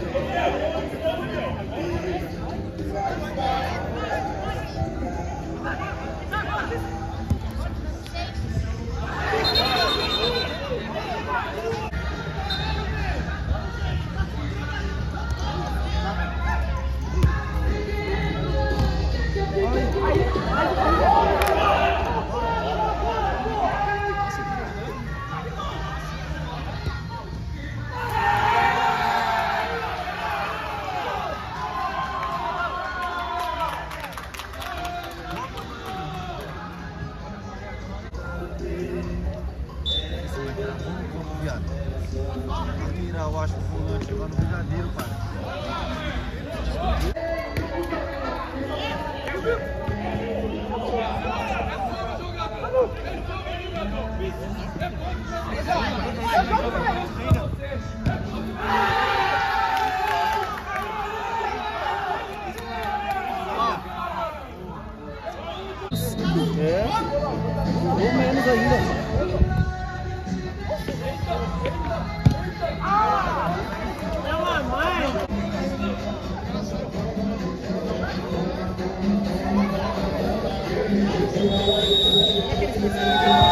Thank you. O fulano chegando no brigadeiro, pai. É. Ou menos ainda. Thank Thank you.